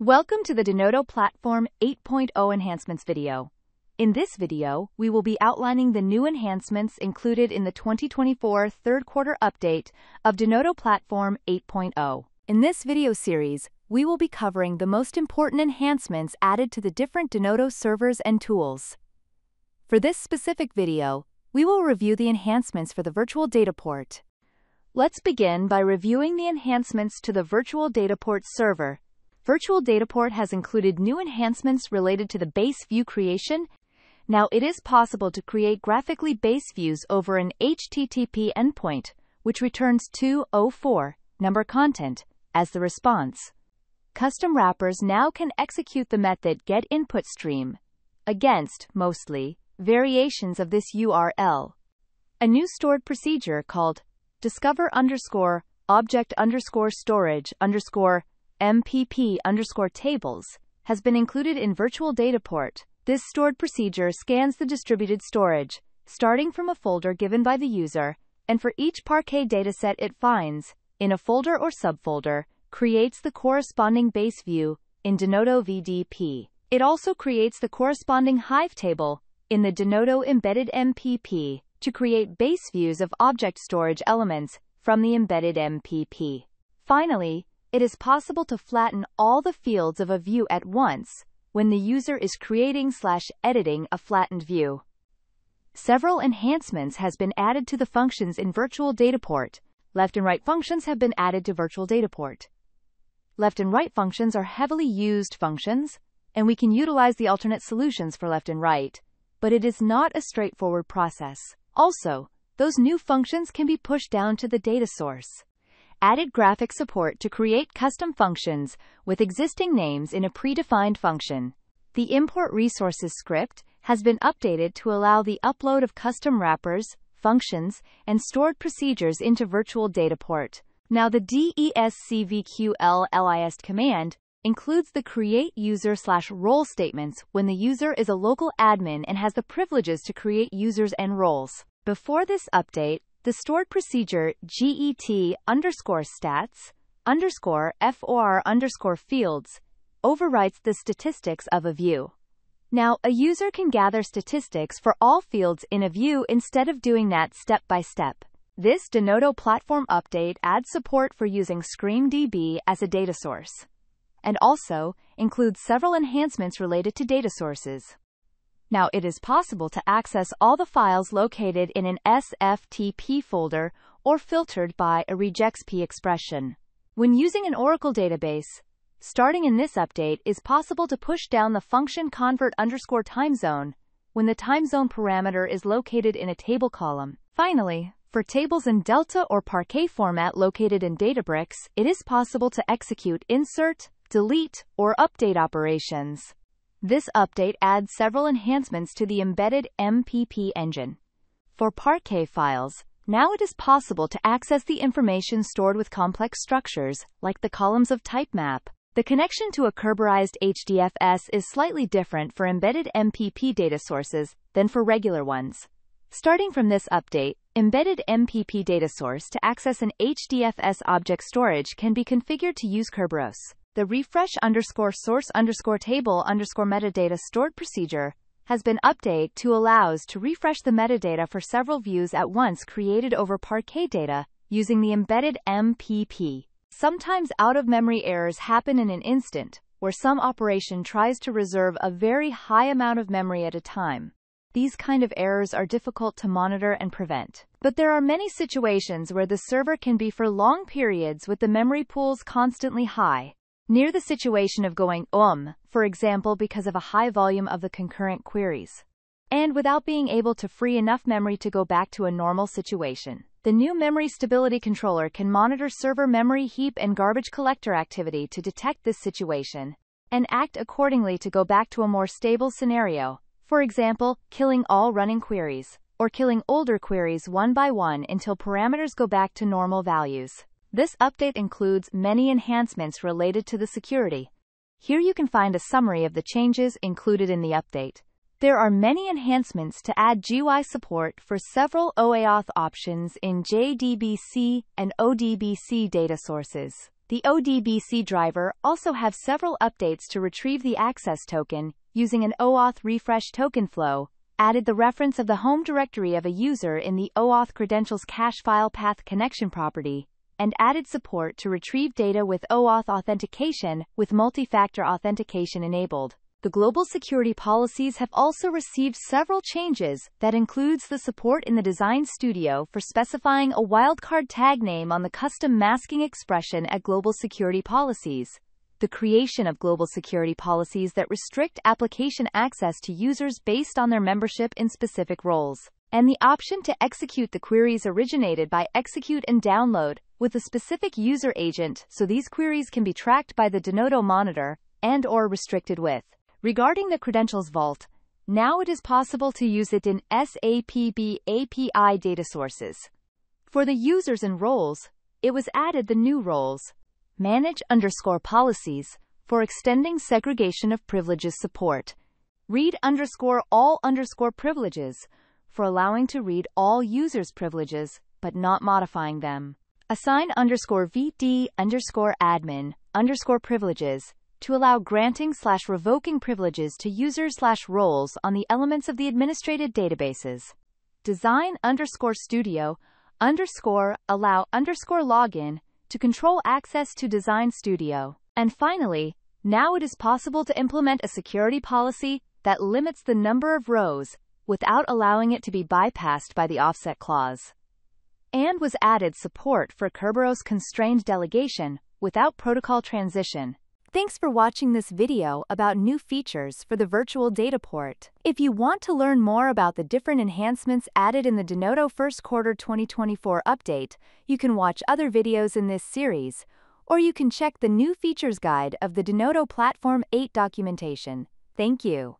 Welcome to the Denodo Platform 8.0 Enhancements video. In this video, we will be outlining the new enhancements included in the 2024 third quarter update of Denodo Platform 8.0. In this video series, we will be covering the most important enhancements added to the different Denodo servers and tools. For this specific video, we will review the enhancements for the Virtual Data Port. Let's begin by reviewing the enhancements to the Virtual Data Port server. Virtual Data Port has included new enhancements related to the base view creation. Now it is possible to create graphically base views over an HTTP endpoint, which returns 204 number content as the response. Custom wrappers now can execute the method getInputStream against, mostly, variations of this URL. A new stored procedure called discover underscore object underscore storage underscore MPP underscore tables has been included in Virtual Data Port. This stored procedure scans the distributed storage, starting from a folder given by the user, and for each Parquet dataset it finds, in a folder or subfolder, creates the corresponding base view in Denodo VDP. It also creates the corresponding Hive table in the Denodo embedded MPP to create base views of object storage elements from the embedded MPP. Finally, it is possible to flatten all the fields of a view at once when the user is creating slash editing a flattened view. Several enhancements has been added to the functions in Virtual Data Port. Left and right functions have been added to Virtual Data Port. Left and right functions are heavily used functions, and we can utilize the alternate solutions for left and right, but it is not a straightforward process. Also, those new functions can be pushed down to the data source added graphic support to create custom functions with existing names in a predefined function. The import resources script has been updated to allow the upload of custom wrappers, functions, and stored procedures into Virtual Data Port. Now the DESCVQLLIST command includes the create user slash role statements when the user is a local admin and has the privileges to create users and roles. Before this update, the stored procedure GET underscore stats underscore FOR underscore fields overwrites the statistics of a view. Now, a user can gather statistics for all fields in a view instead of doing that step by step. This Denodo platform update adds support for using SQreamDB as a data source, and also includes several enhancements related to data sources. Now it is possible to access all the files located in an SFTP folder or filtered by a regexp expression. When using an Oracle database, starting in this update is possible to push down the function convert underscore timezone when the timezone parameter is located in a table column. Finally, for tables in Delta or Parquet format located in Databricks, it is possible to execute insert, delete, or update operations. This update adds several enhancements to the embedded MPP engine. For Parquet files, now it is possible to access the information stored with complex structures, like the columns of type map. The connection to a Kerberized HDFS is slightly different for embedded MPP data sources than for regular ones. Starting from this update, embedded MPP data source to access an HDFS object storage can be configured to use Kerberos the refresh underscore source underscore table underscore metadata stored procedure has been updated to allows to refresh the metadata for several views at once created over Parquet data using the embedded MPP. Sometimes out-of-memory errors happen in an instant, where some operation tries to reserve a very high amount of memory at a time. These kind of errors are difficult to monitor and prevent. But there are many situations where the server can be for long periods with the memory pools constantly high, near the situation of going um, for example because of a high volume of the concurrent queries. And without being able to free enough memory to go back to a normal situation. The new Memory Stability Controller can monitor server memory heap and garbage collector activity to detect this situation and act accordingly to go back to a more stable scenario, for example, killing all running queries, or killing older queries one by one until parameters go back to normal values. This update includes many enhancements related to the security. Here you can find a summary of the changes included in the update. There are many enhancements to add GUI support for several OAuth options in JDBC and ODBC data sources. The ODBC driver also have several updates to retrieve the access token using an OAuth refresh token flow, added the reference of the home directory of a user in the OAuth credentials cache file path connection property, and added support to retrieve data with OAuth authentication with multi-factor authentication enabled. The global security policies have also received several changes that includes the support in the design studio for specifying a wildcard tag name on the custom masking expression at global security policies, the creation of global security policies that restrict application access to users based on their membership in specific roles, and the option to execute the queries originated by execute and download with a specific user agent so these queries can be tracked by the Denodo monitor and or restricted with Regarding the Credentials Vault, now it is possible to use it in SAP BAPI data sources. For the users and roles, it was added the new roles, manage underscore policies, for extending segregation of privileges support, read underscore all underscore privileges, for allowing to read all users' privileges, but not modifying them. Assign underscore VD underscore admin underscore privileges, to allow granting slash revoking privileges to users slash roles on the elements of the administrated databases. Design underscore studio underscore allow underscore login to control access to Design Studio. And finally, now it is possible to implement a security policy that limits the number of rows without allowing it to be bypassed by the offset clause. And was added support for Kerberos constrained delegation without protocol transition. Thanks for watching this video about new features for the virtual data port. If you want to learn more about the different enhancements added in the Denodo first quarter 2024 update, you can watch other videos in this series, or you can check the new features guide of the Denodo Platform 8 documentation. Thank you.